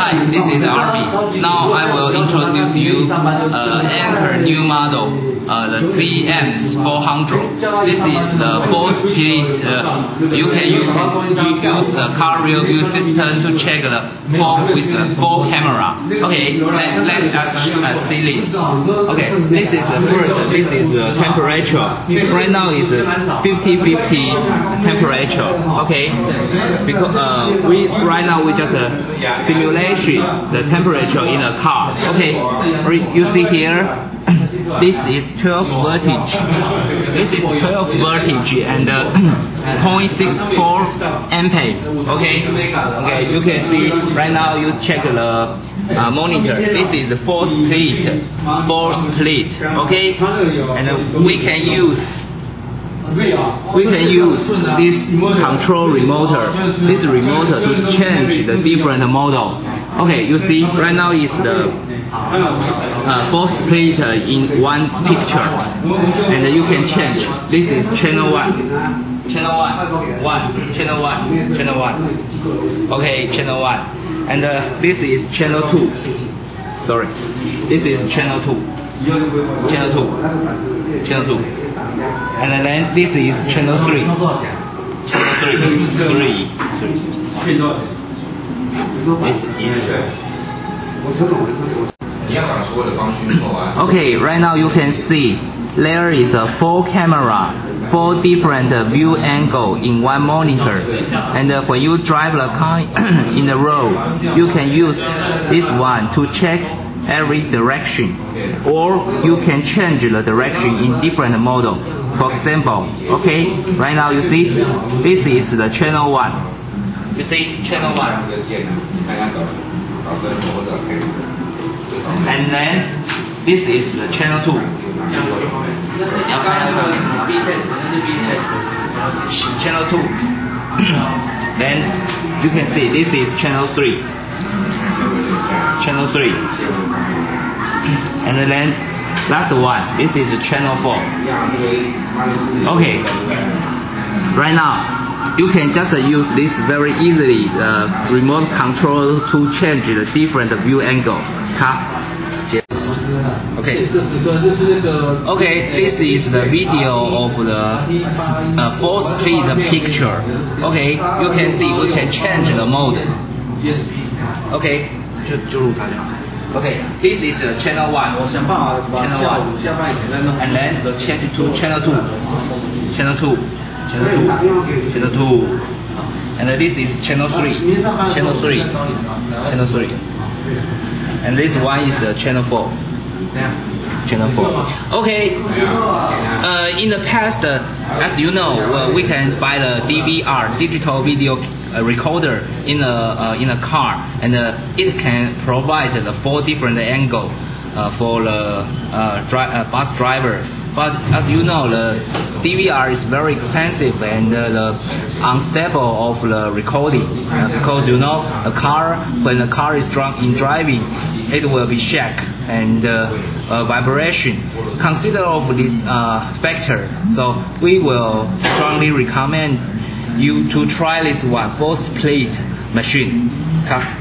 Hi, this is RB. Now I will introduce you uh, Anchor new model uh, the CM400. This is the four speed. Uh, you can you can use the car rear view system to check the four with the four camera. Okay, let, let us uh, see this. Okay, this is the first. This is the temperature. Right now is 50-50 temperature. Okay, because uh, we right now we just uh, simulation the temperature in a car. Okay, you see here this is 12 voltage. This is 12 voltage and uh, 0.64 ampere. Okay, okay. You can see right now. You check the uh, monitor. This is four split, four split. Okay, and uh, we can use we can use this control remote, this remote to change the different model. Okay, you see, right now is the uh, both split in one picture, and you can change. This is channel one, channel one, one, channel one, channel one. Okay, channel one, and uh, this is channel two. Sorry, this is channel two, channel two, channel two. And then this is channel 3. Channel 3. 3. 3. This is. Okay, right now you can see there is a four camera, four different view angle in one monitor. And uh, when you drive the car in the road, you can use this one to check every direction, or you can change the direction in different model. For example, okay, right now you see, this is the channel 1. You see, channel 1. And then, this is the channel 2. Channel 2. then, you can see, this is channel 3 channel 3 and then last one. This is channel 4 okay. Right now you can just use this very easily uh, remote control to change the different view angle. Okay. Okay, this is the video of the uh, full picture. Okay, you can see we can change the mode. Okay, 就就录它就好。Okay, this is uh, channel one. Channel one. And then change to channel two. Channel two. Channel two. Channel two. And this is channel three. Channel three. Channel three. And this one is uh, channel four. Channel 4. Okay, uh, in the past, uh, as you know, uh, we can buy the DVR, digital video uh, recorder, in a, uh, in a car, and uh, it can provide the four different angle for the dri bus driver. But as you know, the DVR is very expensive and the unstable of the recording because you know a car when the car is drunk in driving, it will be shake and uh, uh, vibration. Consider of this uh, factor. So we will strongly recommend you to try this one four split machine. Okay?